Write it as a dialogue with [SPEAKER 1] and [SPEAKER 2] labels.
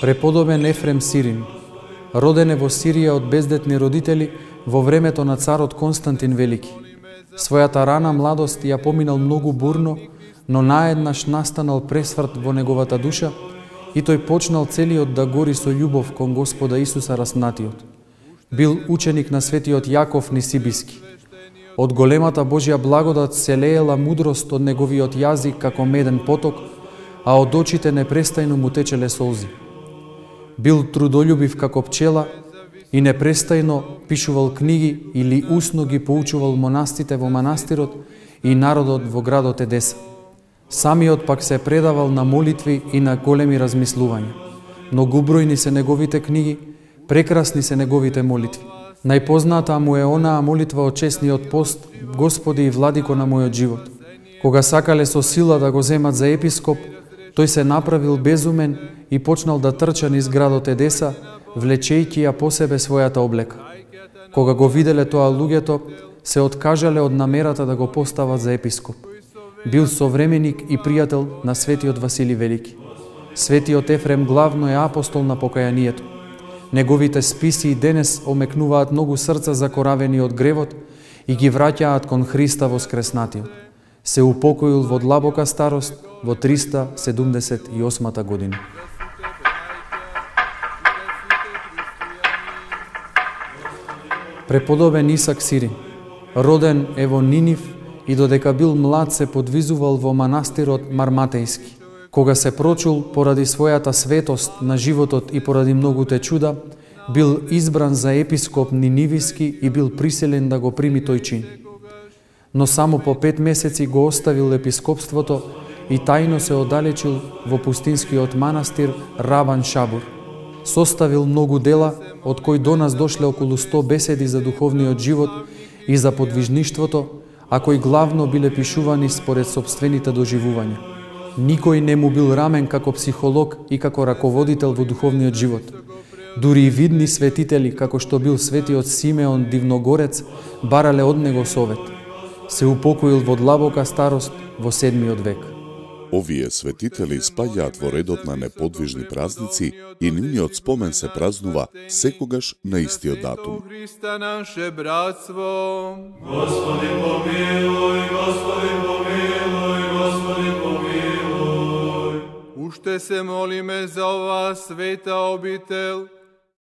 [SPEAKER 1] Преподобен Ефрем Сирин, роден е во Сирија од бездетни родители во времето на царот Константин Велики. Својата рана младост ја поминал многу бурно, но наеднаш настанал пресврт во неговата душа и тој почнал целиот да гори со љубов кон Господа Исуса Раснатиот. Бил ученик на светиот Јаков Нисибиски. Од големата Божја благодат се леела мудрост од неговиот јазик како меден поток, а од очите непрестајно му течеле солзи. Бил трудолюбив како пчела и непрестајно пишувал книги или усно ги поучувал монастите во манастирот и народот во градот Едеса. Самиот пак се предавал на молитви и на големи размислувања. Многубројни се неговите книги, прекрасни се неговите молитви. Најпозната му е онаа молитва од честниот пост, Господи и владико на мојот живот. Кога сакале со сила да го земат за епископ, тој се направил безумен и почнал да трча низ градот Едеса, влечејќи ја по себе својата облека. Кога го виделе тоа луѓето, се откажале од намерата да го постават за епископ. Бил современик и пријател на светиот Василий Велики. Светиот Ефрем главно е апостол на покајанието. Неговите списи и денес омекнуваат многу срца закоравени од гревот и ги враќаат кон Христа воскреснатиот. Се упокоил во длабока старост во 378 година. Преподобен Исак Сири, роден е во Нинив и додека бил млад се подвизувал во манастирот Марматејски. Кога се прочул поради својата светост на животот и поради многуте чуда, бил избран за епископ Нинивиски и бил приселен да го прими тој чин. Но само по пет месеци го оставил епископството и тајно се оддалечил во пустинскиот манастир Рабан Шабур. Составил многу дела, од кои до нас дошле околу 100 беседи за духовниот живот и за подвижништвото, а кои главно биле пишувани според собствените доживувања. Никој не му бил рамен како психолог и како раководител во духовниот живот. Дури и видни светители, како што бил светиот Симеон Дивногорец, барале од него совет. Се упокоил во длабока старост во седмиот век.
[SPEAKER 2] Овие светители спаѓаат во редот на неподвижни празници и нивниот спомен се празнува секогаш на истиот датум.
[SPEAKER 3] Христа наше братство. Господи помилуј, Господи помилуј, Господи помилуј. Уште се молиме за оваа света обител,